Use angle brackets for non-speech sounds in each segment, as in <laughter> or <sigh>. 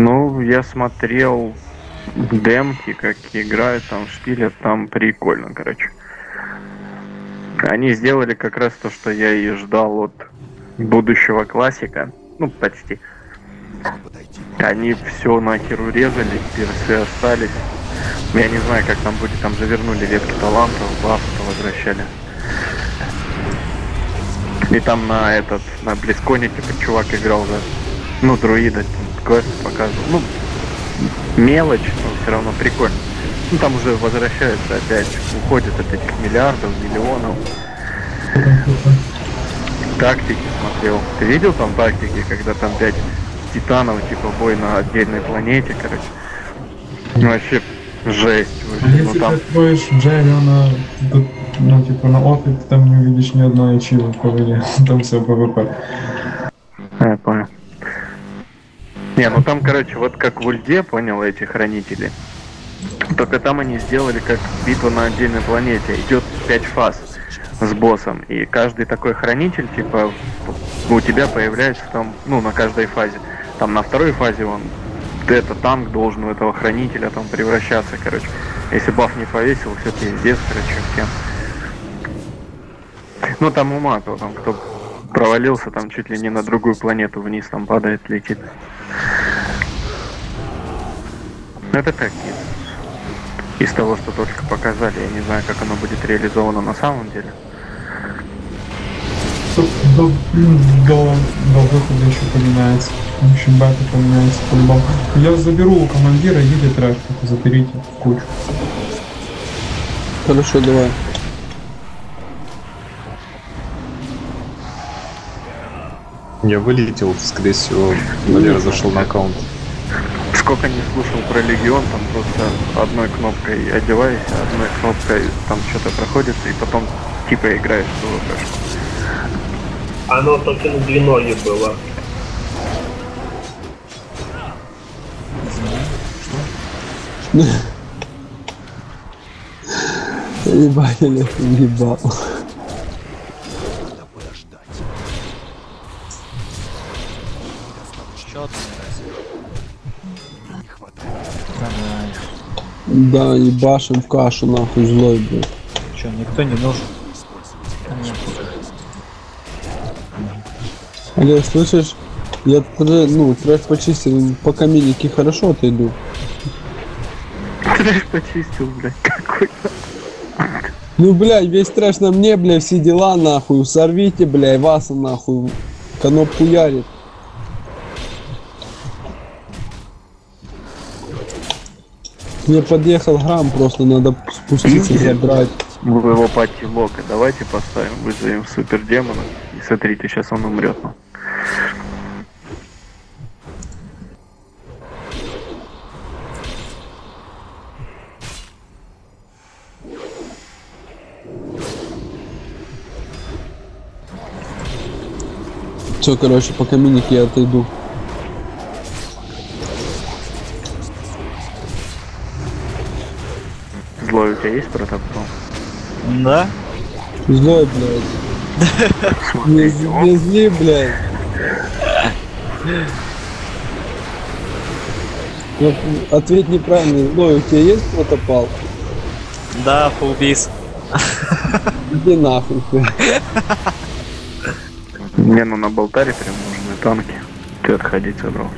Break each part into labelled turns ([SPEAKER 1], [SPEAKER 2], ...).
[SPEAKER 1] Ну, я смотрел демки, как играют там, шпилят, там прикольно, короче. Они сделали как раз то, что я и ждал от будущего классика. Ну, почти. Они все нахер урезали, все остались. Я не знаю, как там будет, там же вернули ветки талантов, бафы возвращали. И там на этот, на Близконе, типа, чувак играл за, ну, друида, квест показывал. Ну, мелочь, но все равно прикольно. Ну, там уже возвращается опять, уходит от этих миллиардов, миллионов. Тактики смотрел. Ты видел там тактики, когда там пять титанов, типа бой на отдельной планете, короче? Ну, вообще жесть.
[SPEAKER 2] А
[SPEAKER 1] Вообще. Ну,
[SPEAKER 2] если
[SPEAKER 1] там...
[SPEAKER 2] ты откроешь Джериона, ну, типа, на опыт, там не увидишь ни одной ачивы в. <laughs> Там все PvP.
[SPEAKER 1] А, я понял. Не, ну там, короче, вот как в Ульде, понял, эти хранители. Только там они сделали как битва на отдельной планете. Идет пять фаз с боссом. И каждый такой хранитель, типа, у тебя появляется там, ну, на каждой фазе. Там на второй фазе он, это танк должен у этого хранителя там превращаться, короче. Если баф не повесил, все пиздец, короче, всем. Ну там ума, то там кто провалился, там чуть ли не на другую планету вниз там падает, летит. Это так, из, из того, что только показали, я не знаю, как оно будет реализовано на самом деле.
[SPEAKER 2] До, до, до выхода еще поменяется. В общем, бета поменяется по-любому. Я заберу у командира, едет только заберите в кучу.
[SPEAKER 3] Хорошо, давай.
[SPEAKER 4] Я вылетел, скорее всего, наверное, зашел на аккаунт.
[SPEAKER 1] Сколько не слушал про Легион, там просто одной кнопкой одеваешься, одной кнопкой там что-то проходит, и потом типа играешь в ПВПшку.
[SPEAKER 5] Оно только на две ноги было.
[SPEAKER 3] Ебать, я ебал. Да, ебашим в кашу нахуй злой, блядь.
[SPEAKER 6] Че, никто не нужен?
[SPEAKER 3] Олег, слышишь? Я ну, трэш почистил, по камильнике хорошо отойду.
[SPEAKER 1] Трэш почистил, блядь, какой
[SPEAKER 3] Ну, блядь, весь трэш на мне, блядь, все дела, нахуй. Сорвите, блядь, вас, нахуй. Конопку ярит. Мне подъехал грамм, просто надо спуститься, забрать.
[SPEAKER 1] В его пати лока. Давайте поставим, вызовем супер демона. И смотрите, сейчас он умрет.
[SPEAKER 3] Все, короче, по каминнике я отойду.
[SPEAKER 1] Есть протокол?
[SPEAKER 6] Да?
[SPEAKER 3] Злой, блядь. <laughs> Не, зли, блядь. Ну, ответь неправильно. Злой, у тебя есть протопал?
[SPEAKER 6] Да, фулбейс. <laughs>
[SPEAKER 3] Иди нахуй. ты.
[SPEAKER 1] Не, ну на болтаре прям нужны танки. Ты отходить собрал.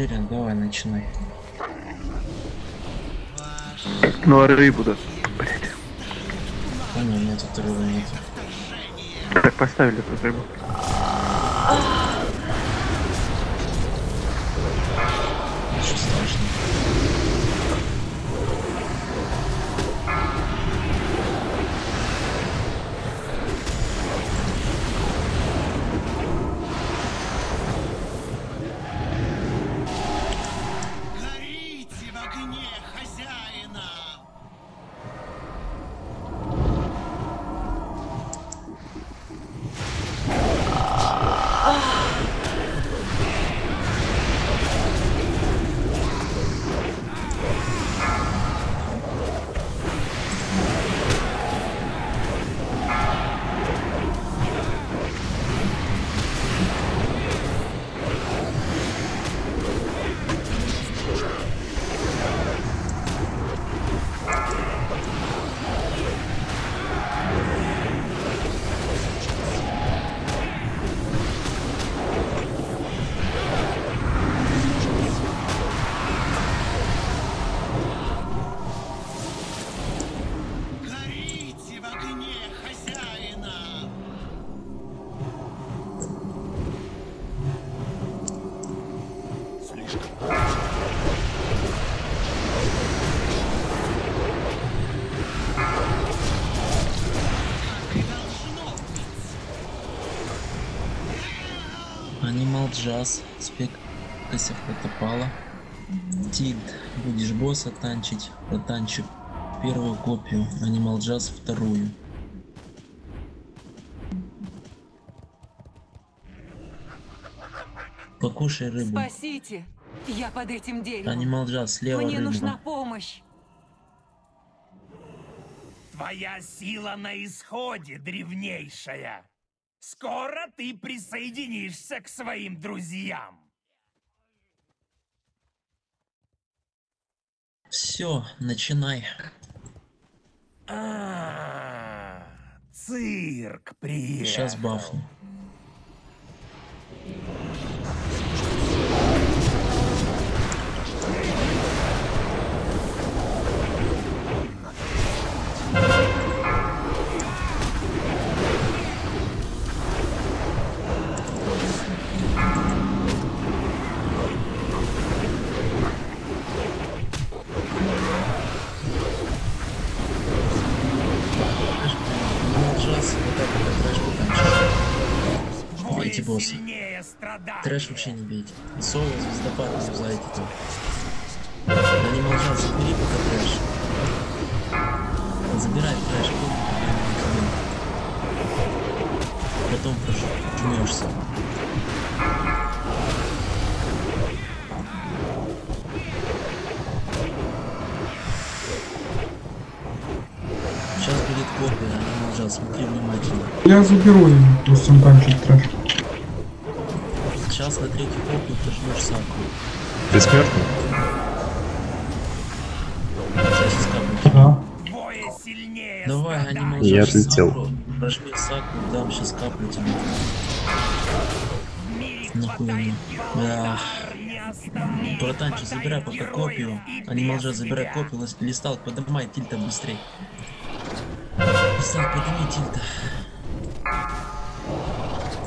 [SPEAKER 7] Джерин, давай начинай.
[SPEAKER 1] Ну а рыбу да. Блять.
[SPEAKER 7] А не, нет, тут рыбы нет.
[SPEAKER 1] Так поставили тут рыбу.
[SPEAKER 7] Джаз, спек Косев Потопала. Тильд, будешь босса танчить, потанчу первую копию, Анимал Джаз вторую. Покушай рыбу.
[SPEAKER 8] Спасите! Я под этим деревом.
[SPEAKER 7] Анимал Джаз, слева
[SPEAKER 8] Мне
[SPEAKER 7] рыба.
[SPEAKER 8] нужна помощь.
[SPEAKER 9] Твоя сила на исходе, древнейшая. Скоро ты присоединишься к своим друзьям.
[SPEAKER 7] Все, начинай.
[SPEAKER 9] А, цирк приехал.
[SPEAKER 7] Сейчас бафну. Трэш вообще не бейте. Соло, звездопад не юзайте там. Анимал Джаз, забери пока трэш. Забирай трэш, не. Потом прошу, жмешься. Сейчас будет копия, Анимал Джаз, смотри внимательно.
[SPEAKER 2] Я заберу его, пусть он танчит трэш.
[SPEAKER 7] На третью копию прожмешь саку.
[SPEAKER 4] Бессмертный?
[SPEAKER 9] Сильнее
[SPEAKER 7] Давай, аниме
[SPEAKER 4] Я отлетел.
[SPEAKER 7] Сакуру. Прожми саку, дам сейчас каплю тебе. Нахуй. Да. Братанчик, забирай пока копию.
[SPEAKER 9] и
[SPEAKER 7] Анимал
[SPEAKER 9] без
[SPEAKER 7] Джаз, забирай копию. лис- Листал, поднимай тильта быстрей. Листал, подними тильта.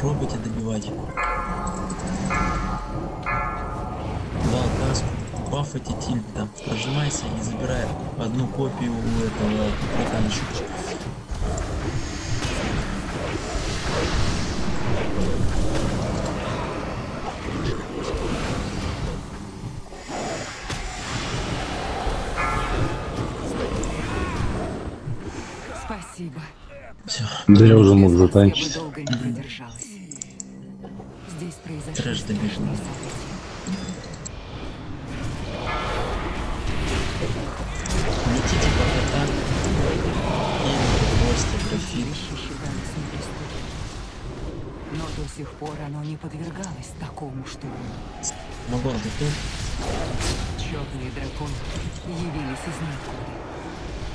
[SPEAKER 7] Пробуйте добивать. Дал каску. Бафайте тильта. Прожимайся и забирай одну копию у этого братанчика.
[SPEAKER 8] Спасибо.
[SPEAKER 7] Все.
[SPEAKER 4] Да я уже мог затанчить.
[SPEAKER 8] Сих пор оно не подвергалось такому штурму.
[SPEAKER 7] Магор, ты тут?
[SPEAKER 8] Черные драконы явились из ниоткуда.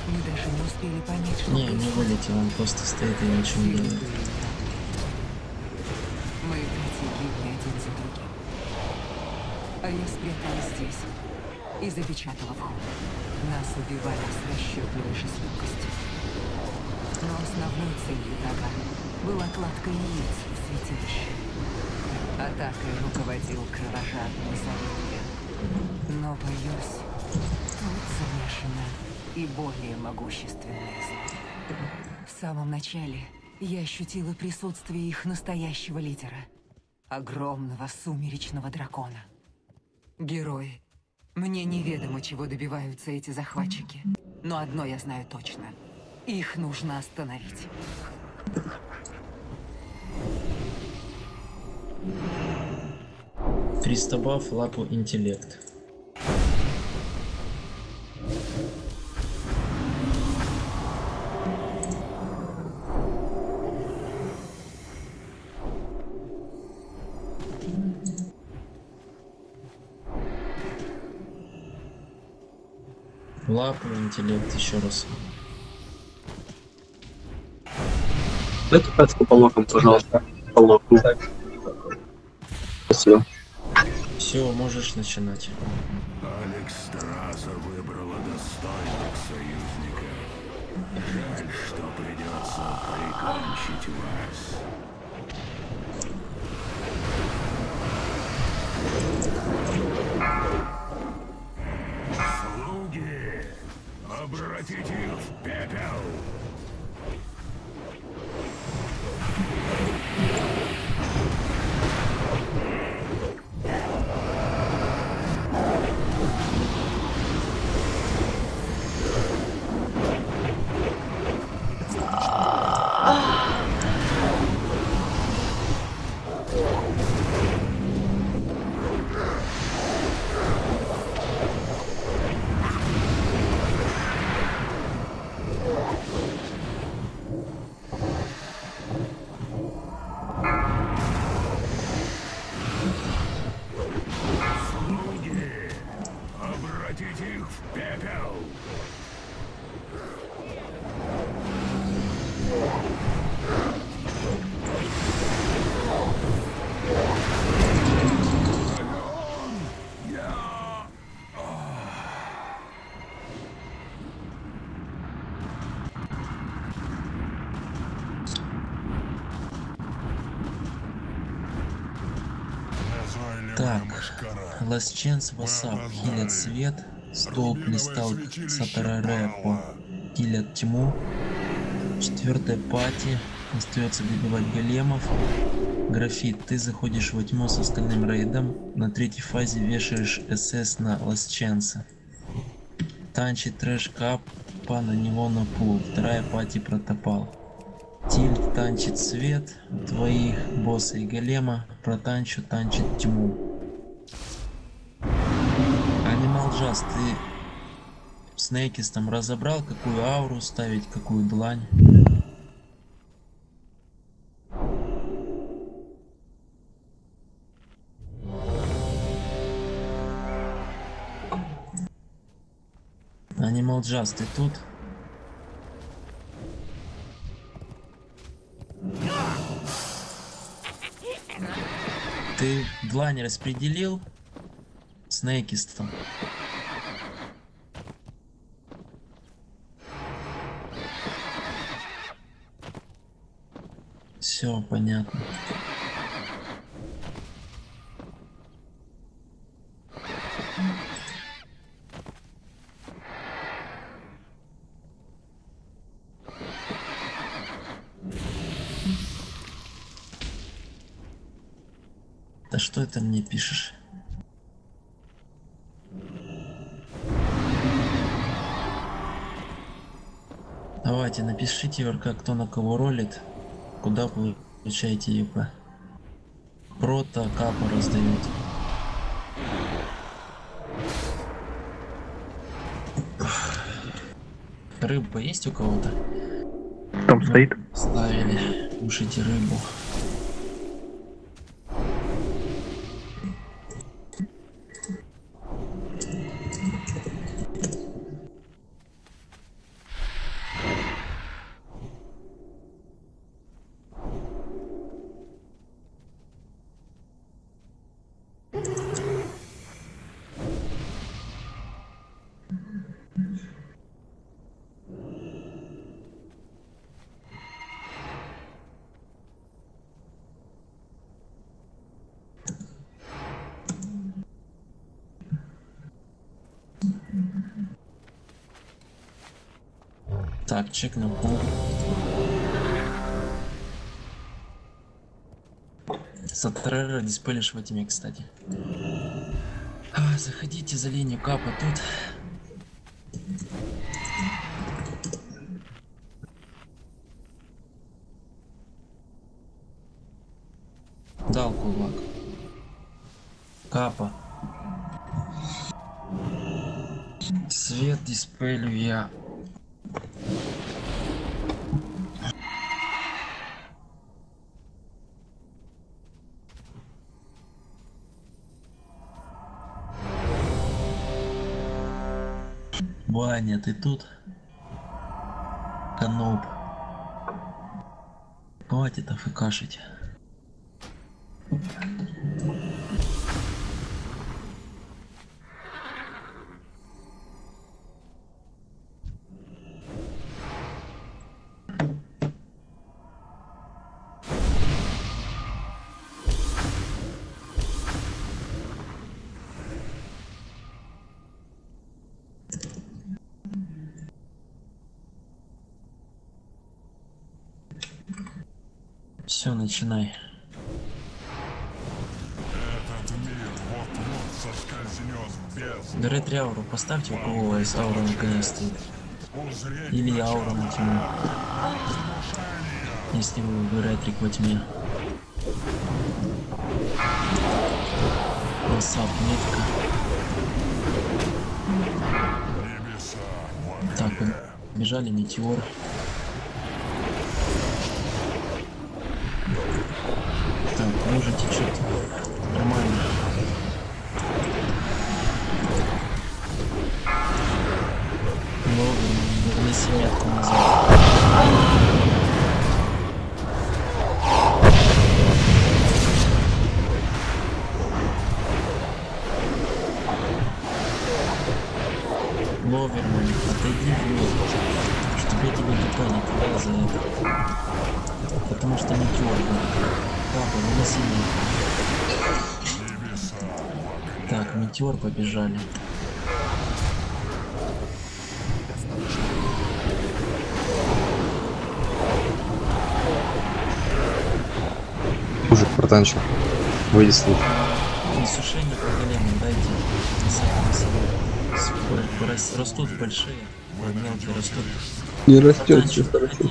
[SPEAKER 8] Мы даже не успели понять, что
[SPEAKER 7] Не, не вылетел, он просто стоит и ничего не делает.
[SPEAKER 8] Мои братья гибли один за другим. А я спряталась здесь и запечатала вход. Нас убивали с расчетливой жестокостью. Но основной целью врага была кладка яиц в святилище. Атакой руководил кровожадный Завидия. Но, боюсь, тут замешано и более могущественное зло. В самом начале я ощутила присутствие их настоящего лидера. Огромного сумеречного дракона. Герои. Мне неведомо, чего добиваются эти захватчики. Но одно я знаю точно. Их нужно остановить.
[SPEAKER 7] Триста баф, лапу, интеллект. Лапу, интеллект, еще раз.
[SPEAKER 10] Дайте пятку по локам, пожалуйста. По локу. Спасибо.
[SPEAKER 7] Все, можешь начинать.
[SPEAKER 9] Алекс Страза выбрала достойных союзника. Жаль, что придется прикончить вас. Слуги, обратите их в пепел.
[SPEAKER 7] Chance, WhatsApp, хилят свет, столб листал Сатарарепо, хилят тьму, четвертая пати, остается добивать големов, графит, ты заходишь во тьму с остальным рейдом, на третьей фазе вешаешь СС на Chance. Танчит трэш капа на него на пул, вторая пати протопал. Тильт танчит свет, твоих босса и голема, протанчу танчит тьму. Джаз, ты с там разобрал, какую ауру ставить, какую длань? Анимал Джаз, ты тут? Ты длань распределил с Нейкистом? Все понятно. Да что это мне пишешь? Давайте напишите ВРК, кто на кого ролит, куда вы получаете ЕП. Прото капа раздают. Рыба есть у кого-то?
[SPEAKER 1] Там стоит.
[SPEAKER 7] Ставили. Кушайте рыбу. Так, чек на пол. Сатрера диспелишь в этими, кстати. А, заходите за линию капа тут. Дал кулак. Капа. Свет диспелю я. Ваня, ты тут? Каноп. Хватит афкашить. Все, начинай.
[SPEAKER 9] Этот мир вот-вот соскользнет.
[SPEAKER 7] Red ауру поставьте, у кого есть аура на коне стоит. Или аура на тьму. Если вы выбираете во тьме. Васап, метка. Так, бежали метеор. Так, метеор побежали.
[SPEAKER 4] Мужик, братанчик. Выйди с
[SPEAKER 7] по голему дайте. Сами Растут большие, мелкие растут.
[SPEAKER 3] Не растет все хорошо.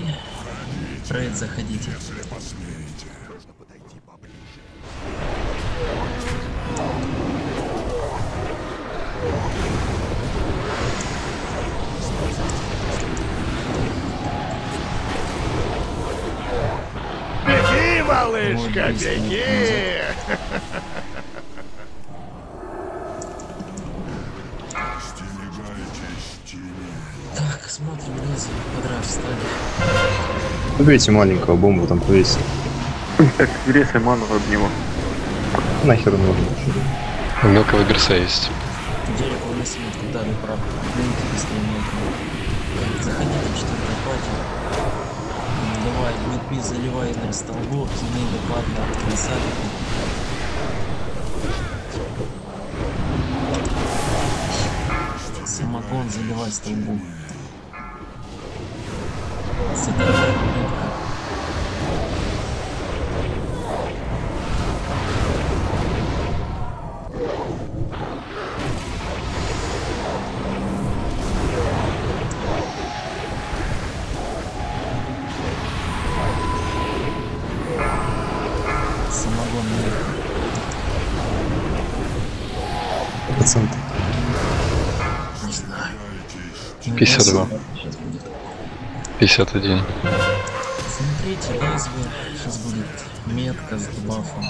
[SPEAKER 7] Рейд заходите.
[SPEAKER 11] Беги!
[SPEAKER 7] Так, смотрим низ. Квадрат встали.
[SPEAKER 4] Убейте маленького, бомбу там повесить.
[SPEAKER 1] Так, резай ману об него.
[SPEAKER 4] Нахер он нужен.
[SPEAKER 12] У мелкого герса есть.
[SPEAKER 7] Дерево выносим туда направо. Быстрее мелкого. Так, заходите в четвертую пати. Ну, Мидби заливай на столбу, химей докладно от красавика. Самогон заливай столбу. Собирай
[SPEAKER 12] 52.
[SPEAKER 7] Сейчас будет.
[SPEAKER 12] 51.
[SPEAKER 7] Смотрите, разве сейчас будет метка с дебафом.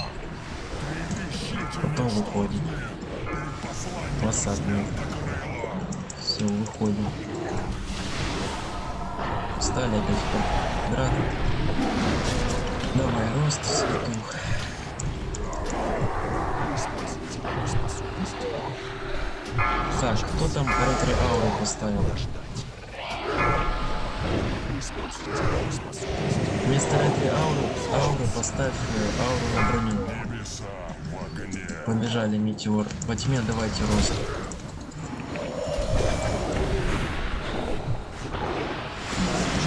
[SPEAKER 7] Потом выходим. Посад метка. Все, выходим. Встали опять квадрат. Давай, рост, светух. Так, кто там ретро ауру поставил? Вместо ретро ауры, ауры поставь э, ауру на броню. Побежали метеор. Во тьме давайте рост.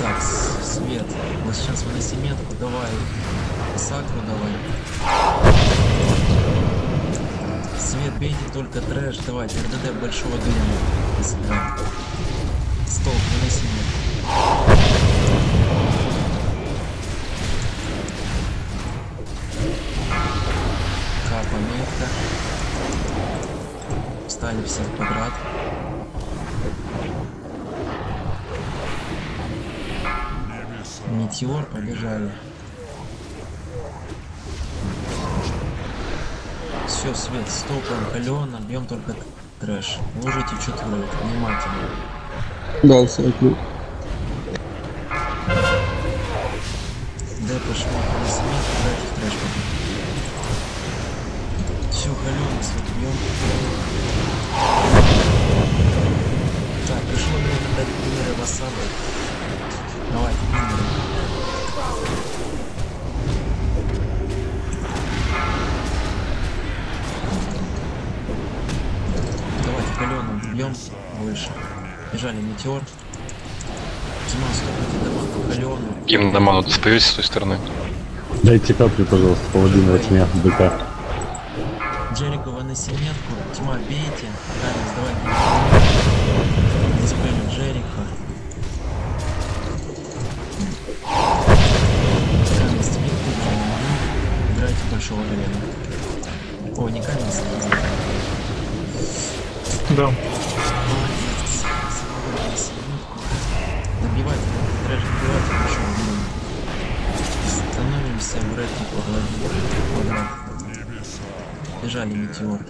[SPEAKER 7] Так, свет. Вот сейчас выноси метку, давай. Сакру давай. Бейте только трэш, давай, РДД большого. Сыграем. Стол, выноси. Капа метка. Встали все в квадрат. Метеор, побежали. Все, свет, стопаем Халиона, бьем только трэш. Ложите творит, внимательно.
[SPEAKER 3] Дал сайклю.
[SPEAKER 7] Дэпа шмот на смет, дайте в трэш потом. Все, Халиона, свет, бьем. Так, пришло время дать примеры в осаду. Давай, примеры. Давайте выше. Бежали метеор. Тима, стопайте дома по Халиону.
[SPEAKER 12] Им на ману достаете с той стороны.
[SPEAKER 13] Дайте капли, пожалуйста, паладина от меня, БК.
[SPEAKER 7] Джерико, выноси метку. Тьма, бейте. Алекс, давай тебе тут же не Играйте большого голема. О, не камень,
[SPEAKER 2] Да.
[SPEAKER 7] Молодец. Метку. Добивайте, трэш, большого голема. Становимся ретро по квадрат. Бежали метеор.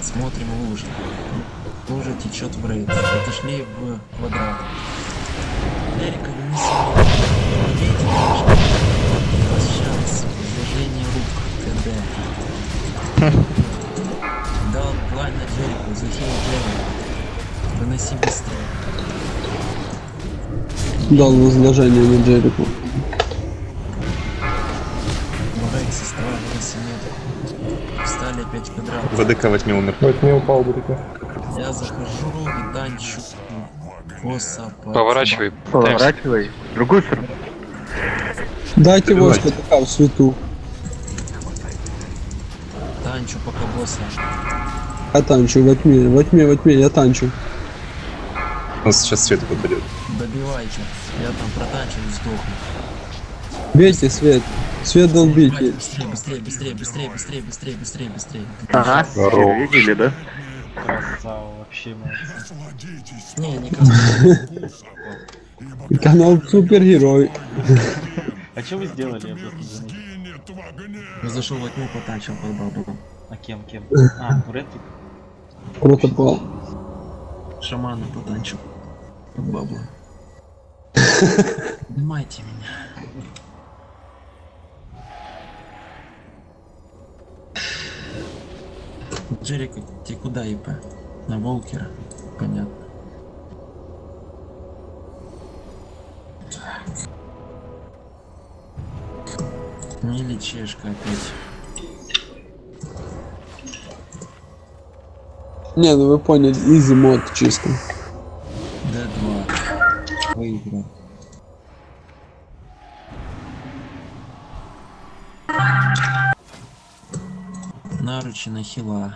[SPEAKER 7] Смотрим лужи. Лужа течет в рейд. Отошли в квадрат. Эрика, вас шанс. Движение рук. ТД. Дал план на Джерику. Захил Джерику. Выноси быстрее.
[SPEAKER 3] Дал возложение на Джерику.
[SPEAKER 7] Рейд 5 квадратов.
[SPEAKER 4] ВДК возьми умер.
[SPEAKER 2] Возьми упал БДК.
[SPEAKER 7] Я захожу и танчу по...
[SPEAKER 12] Поворачивай.
[SPEAKER 1] Поворачивай. В другую сторону.
[SPEAKER 3] Дайте такая в свету.
[SPEAKER 7] Танчу пока босса.
[SPEAKER 3] Я танчу во тьме, во тьме, во тьме, я танчу.
[SPEAKER 4] Он сейчас свет подберет.
[SPEAKER 7] Добивайте. Я там протанчу и сдохну.
[SPEAKER 3] Бейте свет. Свет долбите.
[SPEAKER 7] Быстрее, быстрее, быстрее, быстрее, быстрее, быстрее, быстрее, быстрее.
[SPEAKER 1] Ага,
[SPEAKER 4] Здорово.
[SPEAKER 1] видели, да?
[SPEAKER 6] Красава, вообще.
[SPEAKER 7] Не, не красиво. <laughs>
[SPEAKER 3] Канал супергерой.
[SPEAKER 6] А что вы сделали, я просто не заметил.
[SPEAKER 7] Я зашел во тьму, потанчил под бабу.
[SPEAKER 6] А кем, кем? <laughs> А, Ред
[SPEAKER 3] Протопал.
[SPEAKER 7] Шамана потанчил под бабу. Поднимайте <laughs> меня. Джерик, ты куда, ИП? На Волкера? Понятно. Так. Не лечешка опять.
[SPEAKER 3] Не, ну вы поняли, изи мод чисто.
[SPEAKER 7] Д2. Выиграл. Наручи на хила.